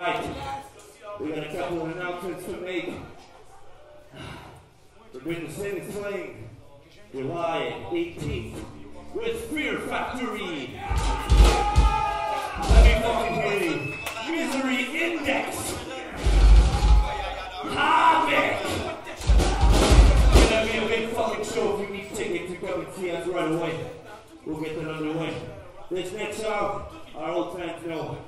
Right. We got a couple of announcements to make. Forbidden Sin is playing July 18th with Fear Factory. Let me fucking hear you. Misery Index. Havok. It's gonna be a big fucking show. If you need tickets to come and see us right away, we'll get that underway. This next song, our old fans know.